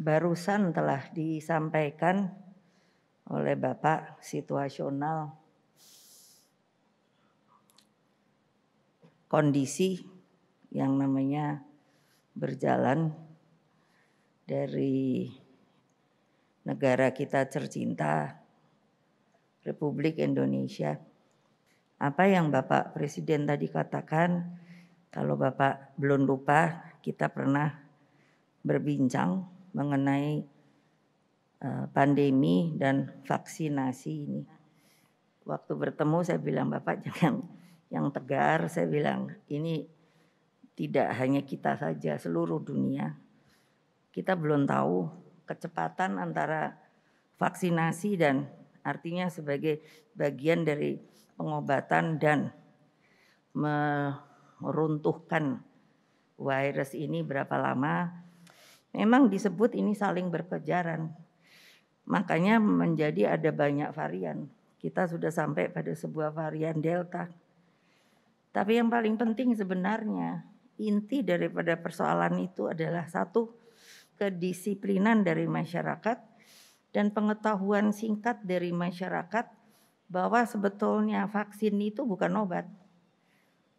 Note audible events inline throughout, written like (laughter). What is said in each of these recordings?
barusan telah disampaikan oleh Bapak situasional kondisi yang namanya berjalan dari negara kita tercinta Republik Indonesia. Apa yang Bapak Presiden tadi katakan, kalau Bapak belum lupa, kita pernah berbincang mengenai eh, pandemi dan vaksinasi ini. Waktu bertemu saya bilang Bapak (laughs) jangan yang tegar, saya bilang ini tidak hanya kita saja, seluruh dunia. Kita belum tahu kecepatan antara vaksinasi dan artinya sebagai bagian dari pengobatan dan meruntuhkan virus ini berapa lama. Memang disebut ini saling berkejaran. Makanya menjadi ada banyak varian. Kita sudah sampai pada sebuah varian Delta. Tapi yang paling penting sebenarnya inti daripada persoalan itu adalah satu kedisiplinan dari masyarakat dan pengetahuan singkat dari masyarakat bahwa sebetulnya vaksin itu bukan obat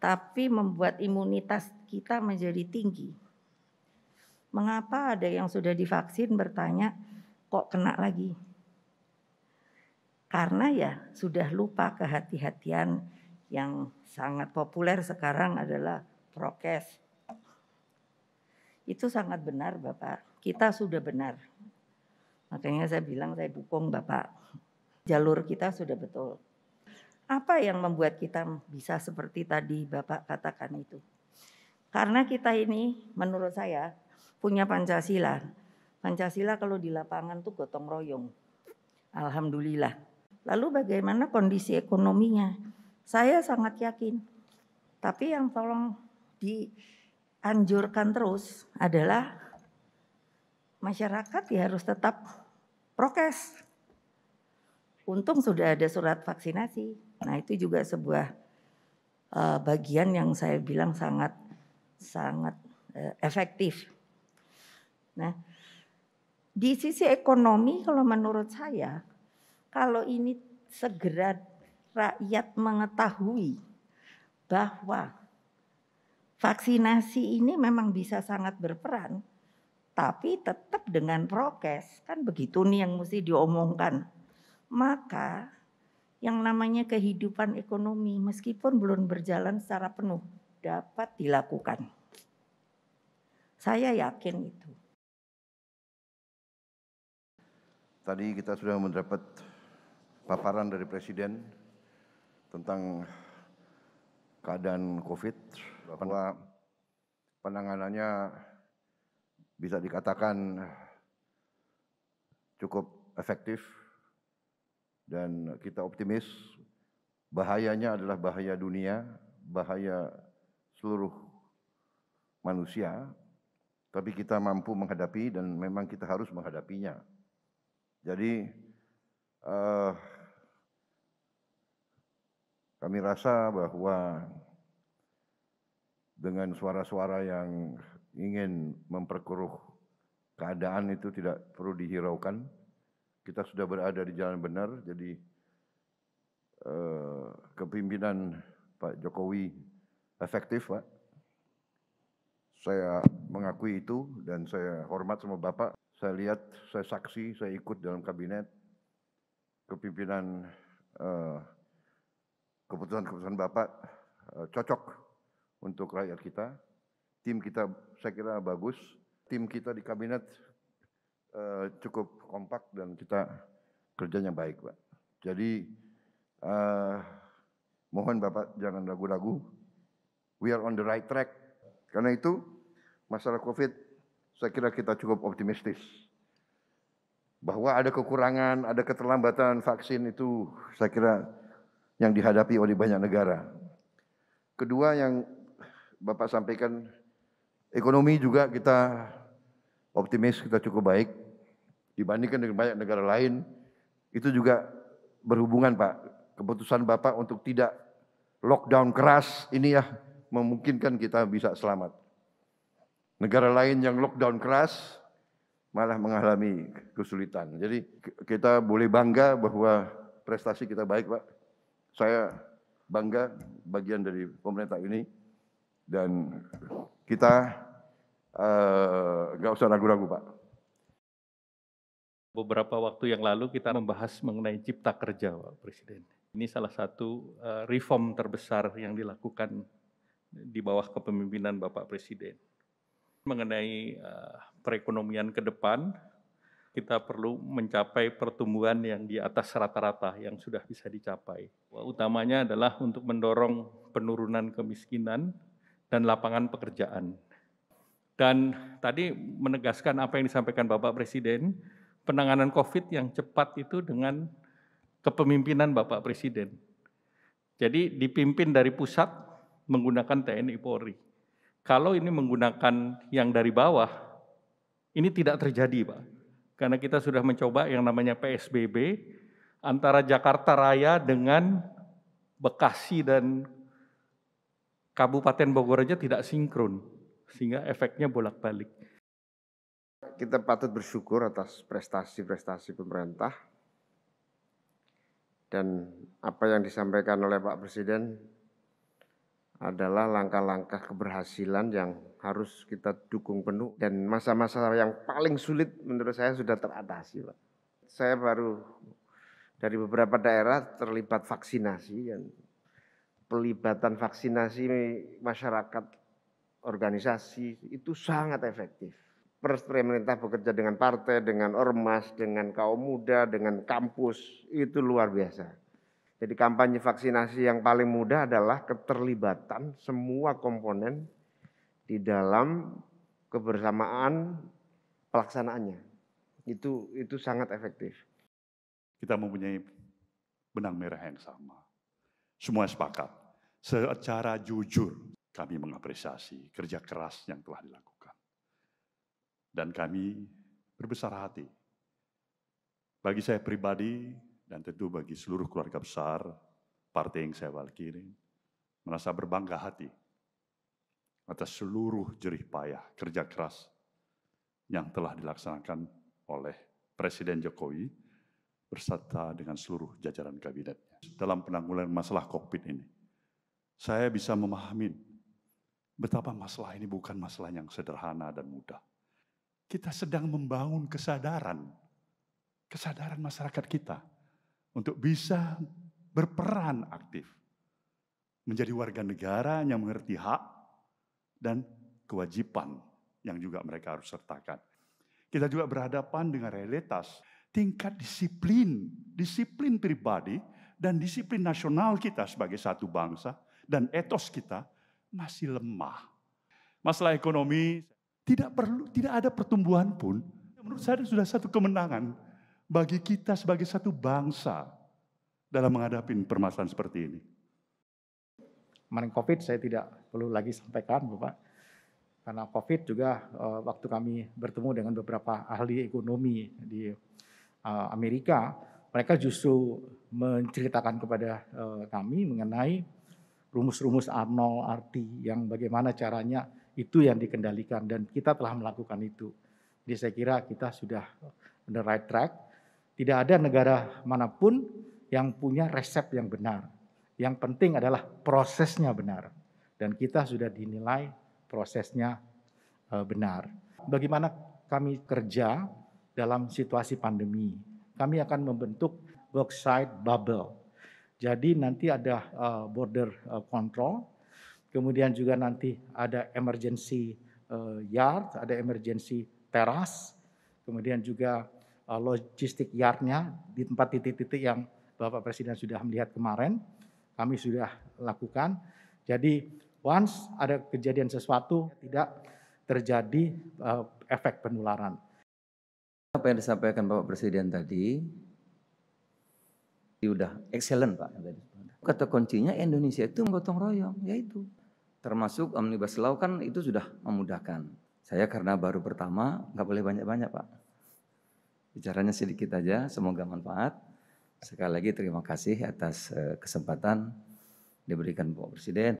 tapi membuat imunitas kita menjadi tinggi. Mengapa ada yang sudah divaksin bertanya kok kena lagi? Karena ya sudah lupa kehati-hatian yang sangat populer sekarang adalah prokes. Itu sangat benar Bapak. Kita sudah benar. Makanya saya bilang saya dukung Bapak. Jalur kita sudah betul. Apa yang membuat kita bisa seperti tadi Bapak katakan itu? Karena kita ini menurut saya punya Pancasila. Pancasila kalau di lapangan tuh gotong royong. Alhamdulillah. Lalu bagaimana kondisi ekonominya? Saya sangat yakin. Tapi yang tolong dianjurkan terus adalah masyarakat ya harus tetap prokes. Untung sudah ada surat vaksinasi. Nah itu juga sebuah uh, bagian yang saya bilang sangat sangat uh, efektif. Nah di sisi ekonomi kalau menurut saya kalau ini segera rakyat mengetahui bahwa vaksinasi ini memang bisa sangat berperan, tapi tetap dengan prokes, kan begitu nih yang mesti diomongkan. Maka yang namanya kehidupan ekonomi meskipun belum berjalan secara penuh dapat dilakukan. Saya yakin itu. Tadi kita sudah mendapat paparan dari Presiden tentang keadaan COVID bahwa penanganannya bisa dikatakan cukup efektif dan kita optimis bahayanya adalah bahaya dunia, bahaya seluruh manusia, tapi kita mampu menghadapi dan memang kita harus menghadapinya. Jadi uh, kami rasa bahwa dengan suara-suara yang ingin memperkeruh keadaan itu tidak perlu dihiraukan. Kita sudah berada di jalan benar, jadi eh, kepimpinan Pak Jokowi efektif, Pak. Saya mengakui itu dan saya hormat sama Bapak. Saya lihat, saya saksi, saya ikut dalam kabinet kepimpinan eh, keputusan-keputusan Bapak uh, cocok untuk rakyat kita. Tim kita saya kira bagus. Tim kita di kabinet uh, cukup kompak dan kita kerjanya baik, Pak. Jadi mohon Bapak jangan ragu-ragu. We are on the right track. Karena itu masalah COVID saya kira kita cukup optimistis. Bahwa ada kekurangan, ada keterlambatan vaksin itu saya kira yang dihadapi oleh banyak negara. Kedua yang Bapak sampaikan, ekonomi juga kita optimis, kita cukup baik. Dibandingkan dengan banyak negara lain, itu juga berhubungan Pak. Keputusan Bapak untuk tidak lockdown keras ini ya memungkinkan kita bisa selamat. Negara lain yang lockdown keras, malah mengalami kesulitan. Jadi kita boleh bangga bahwa prestasi kita baik, Pak. Saya bangga bagian dari pemerintah ini dan kita nggak uh, usah ragu-ragu, Pak. Beberapa waktu yang lalu kita membahas mengenai cipta kerja, Pak Presiden. Ini salah satu uh, reform terbesar yang dilakukan di bawah kepemimpinan Bapak Presiden. Mengenai uh, perekonomian ke depan, kita perlu mencapai pertumbuhan yang di atas rata-rata yang sudah bisa dicapai. Utamanya adalah untuk mendorong penurunan kemiskinan dan lapangan pekerjaan. Dan tadi menegaskan apa yang disampaikan Bapak Presiden, penanganan COVID yang cepat itu dengan kepemimpinan Bapak Presiden. Jadi dipimpin dari pusat menggunakan TNI Polri. Kalau ini menggunakan yang dari bawah, ini tidak terjadi Pak. Karena kita sudah mencoba yang namanya PSBB antara Jakarta Raya dengan Bekasi dan Kabupaten Bogor aja tidak sinkron. Sehingga efeknya bolak-balik. Kita patut bersyukur atas prestasi-prestasi pemerintah dan apa yang disampaikan oleh Pak Presiden adalah langkah-langkah keberhasilan yang harus kita dukung penuh dan masa-masa yang paling sulit menurut saya sudah teratasi Pak. Saya baru dari beberapa daerah terlibat vaksinasi dan pelibatan vaksinasi masyarakat organisasi itu sangat efektif. Pemerintah bekerja dengan partai, dengan ormas, dengan kaum muda, dengan kampus, itu luar biasa. Jadi kampanye vaksinasi yang paling mudah adalah keterlibatan semua komponen di dalam kebersamaan pelaksanaannya. Itu itu sangat efektif. Kita mempunyai benang merah yang sama. Semua sepakat. Secara jujur kami mengapresiasi kerja keras yang telah dilakukan. Dan kami berbesar hati. Bagi saya pribadi dan tentu bagi seluruh keluarga besar partai yang saya wakili, merasa berbangga hati atas seluruh jerih payah kerja keras yang telah dilaksanakan oleh Presiden Jokowi berserta dengan seluruh jajaran kabinetnya dalam penanggulangan masalah COVID ini. Saya bisa memahami betapa masalah ini bukan masalah yang sederhana dan mudah kita sedang membangun kesadaran, kesadaran masyarakat kita untuk bisa berperan aktif, menjadi warga negara yang mengerti hak dan kewajiban yang juga mereka harus sertakan. Kita juga berhadapan dengan realitas tingkat disiplin, disiplin pribadi dan disiplin nasional kita sebagai satu bangsa dan etos kita masih lemah. Masalah ekonomi tidak perlu, tidak ada pertumbuhan pun. Menurut saya sudah satu kemenangan bagi kita sebagai satu bangsa dalam menghadapi permasalahan seperti ini. Kemarin COVID saya tidak perlu lagi sampaikan Bapak. Karena COVID juga uh, waktu kami bertemu dengan beberapa ahli ekonomi di uh, Amerika, mereka justru menceritakan kepada uh, kami mengenai rumus-rumus Arnold, arti yang bagaimana caranya itu yang dikendalikan dan kita telah melakukan itu. Jadi saya kira kita sudah on the right track. Tidak ada negara mana pun yang punya resep yang benar. Yang penting adalah prosesnya benar. Dan kita sudah dinilai prosesnya eh, benar. Bagaimana kami kerja dalam situasi pandemi? Kami akan membentuk worksite bubble. Jadi nanti ada eh, border eh, control Kemudian juga nanti ada emergency yard, ada emergency teras, kemudian juga logistik yardnya di tempat titik-titik yang Bapak Presiden sudah melihat kemarin, kami sudah lakukan. Jadi once ada kejadian sesuatu tidak terjadi uh, efek penularan. Apa yang disampaikan Bapak Presiden tadi, sudah excellent Pak. Kata kuncinya Indonesia itu gotong royong, yaitu termasuk omnibus law kan itu sudah memudahkan. Saya karena baru pertama nggak boleh banyak-banyak pak. Bicaranya sedikit aja, semoga manfaat. Sekali lagi terima kasih atas eh, kesempatan diberikan Bapak Presiden.